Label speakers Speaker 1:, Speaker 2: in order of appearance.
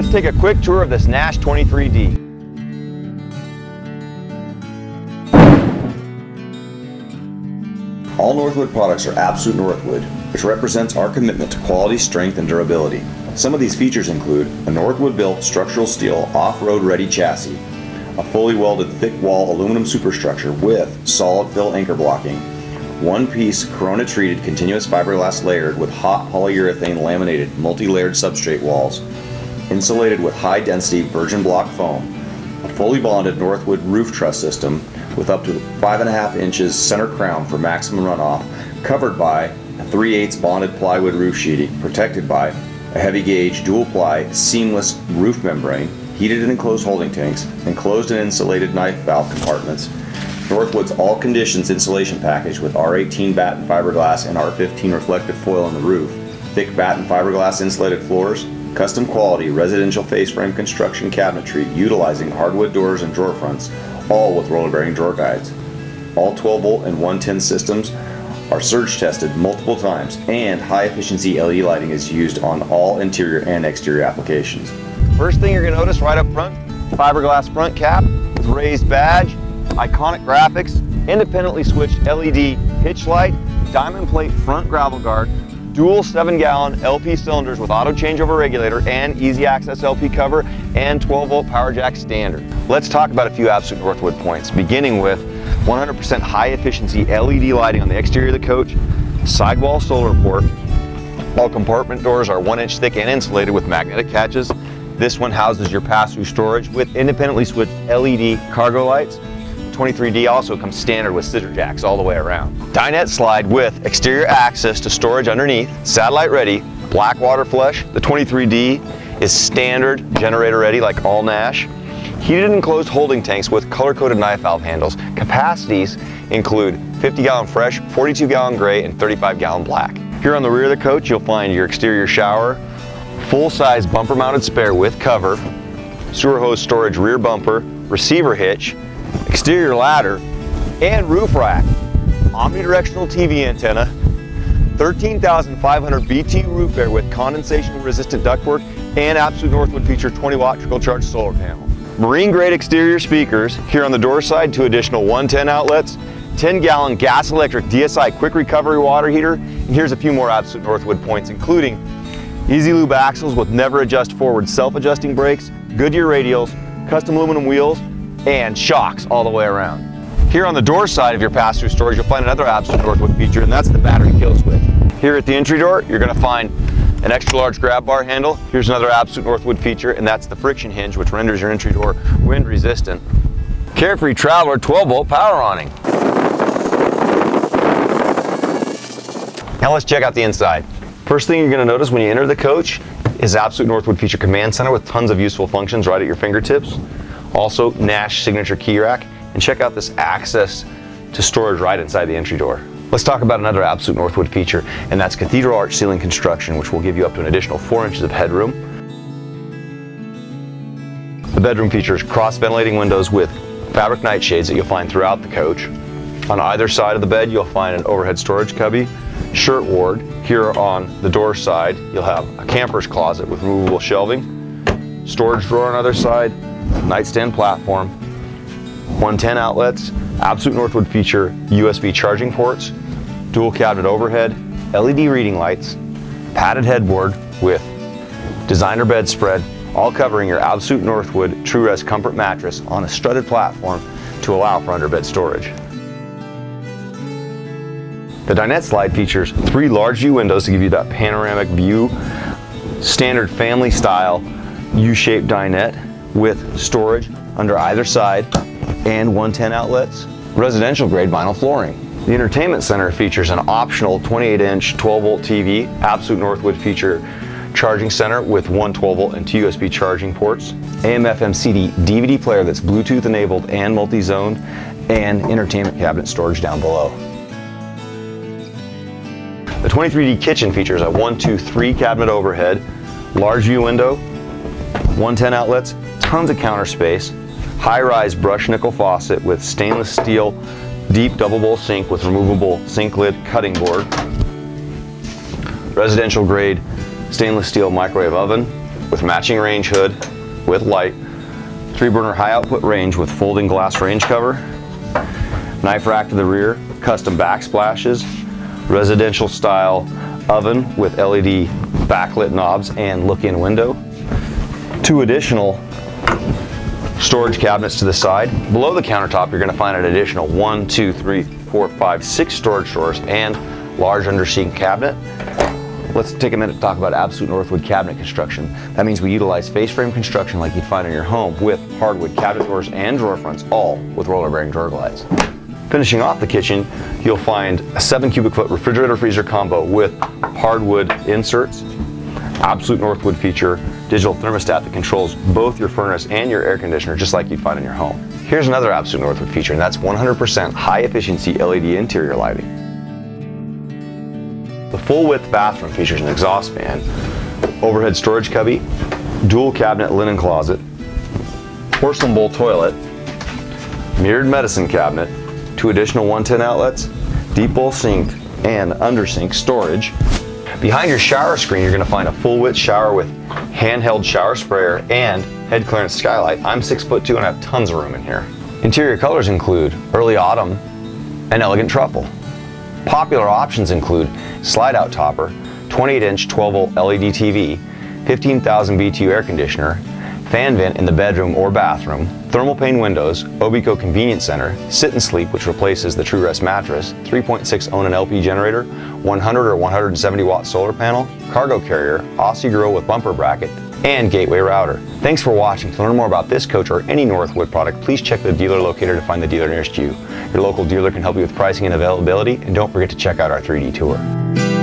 Speaker 1: Let's take a quick tour of this Nash 23D.
Speaker 2: All Northwood products are Absolute Northwood, which represents our commitment to quality, strength, and durability. Some of these features include a Northwood built structural steel off-road ready chassis, a fully welded thick wall aluminum superstructure with solid fill anchor blocking, one piece Corona treated continuous fiberglass layered with hot polyurethane laminated multi-layered substrate walls, insulated with high density virgin block foam, a fully bonded Northwood roof truss system with up to 5.5 inches center crown for maximum runoff, covered by a 3 8 bonded plywood roof sheeting, protected by a heavy gauge dual ply seamless roof membrane, heated and enclosed holding tanks, enclosed and insulated knife valve compartments, Northwood's all conditions insulation package with R18 batten fiberglass and R15 reflective foil on the roof, thick batten fiberglass insulated floors, custom quality residential face frame construction cabinetry utilizing hardwood doors and drawer fronts, all with roller bearing drawer guides. All 12 volt and 110 systems are surge tested multiple times and high efficiency LED lighting is used on all interior and exterior applications.
Speaker 1: First thing you're going to notice right up front, fiberglass front cap with raised badge, iconic graphics, independently switched LED hitch light, diamond plate front gravel guard, dual 7 gallon LP cylinders with auto changeover regulator and easy access LP cover and 12 volt power jack standard. Let's talk about a few absolute Northwood points, beginning with 100% high efficiency LED lighting on the exterior of the coach, sidewall solar port, all compartment doors are one inch thick and insulated with magnetic catches. This one houses your pass-through storage with independently switched LED cargo lights, 23D also comes standard with scissor jacks all the way around. Dinette slide with exterior access to storage underneath, satellite ready, black water flush. The 23D is standard generator ready like all Nash. Heated and enclosed holding tanks with color-coded knife valve handles. Capacities include 50 gallon fresh, 42 gallon gray, and 35 gallon black. Here on the rear of the coach, you'll find your exterior shower, full-size bumper mounted spare with cover, sewer hose storage rear bumper, receiver hitch, exterior ladder, and roof rack. Omnidirectional TV antenna, 13,500 BT roof air with condensation resistant ductwork, and Absolute Northwood feature 20 watt trickle charge solar panel. Marine grade exterior speakers, here on the door side, two additional 110 outlets, 10 gallon gas electric DSI quick recovery water heater, and here's a few more Absolute Northwood points, including Easy Lube axles with never adjust forward self-adjusting brakes, Goodyear radials, custom aluminum wheels, and shocks all the way around. Here on the door side of your pass-through storage, you'll find another Absolute Northwood feature, and that's the battery kill switch. Here at the entry door, you're gonna find an extra large grab bar handle. Here's another Absolute Northwood feature, and that's the friction hinge, which renders your entry door wind resistant. Carefree Traveler 12 volt power awning. Now let's check out the inside. First thing you're gonna notice when you enter the coach is Absolute Northwood feature command center with tons of useful functions right at your fingertips. Also Nash signature key rack and check out this access to storage right inside the entry door. Let's talk about another Absolute Northwood feature and that's cathedral arch ceiling construction which will give you up to an additional 4 inches of headroom. The bedroom features cross ventilating windows with fabric nightshades that you'll find throughout the coach. On either side of the bed you'll find an overhead storage cubby, shirt ward. Here on the door side you'll have a camper's closet with removable shelving, storage drawer on either side, nightstand platform, 110 outlets, Absolute Northwood feature USB charging ports, dual cabinet overhead, LED reading lights, padded headboard with designer bedspread, all covering your Absolute Northwood TrueRest Comfort mattress on a strutted platform to allow for underbed storage. The dinette slide features three large view windows to give you that panoramic view, standard family style U-shaped dinette with storage under either side and 110 outlets. Residential grade vinyl flooring. The entertainment center features an optional 28 inch 12 volt TV, Absolute Northwood feature charging center with one 12 volt and two USB charging ports, AM FM CD DVD player that's Bluetooth enabled and multi-zoned, and entertainment cabinet storage down below. The 23D kitchen features a 1, 2, 3 cabinet overhead, large view window, 110 outlets, tons of counter space, high-rise brush nickel faucet with stainless steel deep double bowl sink with removable sink lid cutting board, residential grade stainless steel microwave oven, with matching range hood with light, three burner high output range with folding glass range cover, knife rack to the rear, custom backsplashes, residential style oven with LED backlit knobs and look-in window, two additional storage cabinets to the side. Below the countertop, you're gonna find an additional one, two, three, four, five, six storage drawers and large undersink cabinet. Let's take a minute to talk about Absolute Northwood cabinet construction. That means we utilize face frame construction like you'd find in your home with hardwood cabinet doors and drawer fronts, all with roller bearing drawer glides. Finishing off the kitchen, you'll find a seven cubic foot refrigerator freezer combo with hardwood inserts, Absolute Northwood feature, digital thermostat that controls both your furnace and your air conditioner just like you'd find in your home. Here's another Absolute Northwood feature and that's 100% high efficiency LED interior lighting. The full width bathroom features an exhaust fan, overhead storage cubby, dual cabinet linen closet, porcelain bowl toilet, mirrored medicine cabinet, two additional 110 outlets, deep bowl sink, and under sink storage. Behind your shower screen, you're gonna find a full width shower with handheld shower sprayer and head clearance skylight. I'm six foot two and I have tons of room in here. Interior colors include early autumn and elegant truffle. Popular options include slide out topper, 28 inch 12 volt LED TV, 15,000 BTU air conditioner, fan vent in the bedroom or bathroom, thermal pane windows, Obico convenience center, sit and sleep which replaces the TrueRest mattress, 3.6 Onan LP generator, 100 or 170 watt solar panel, cargo carrier, Aussie grill with bumper bracket, and gateway router. Thanks for watching. To learn more about this coach or any Northwood product, please check the dealer locator to find the dealer nearest you. Your local dealer can help you with pricing and availability, and don't forget to check out our 3D tour.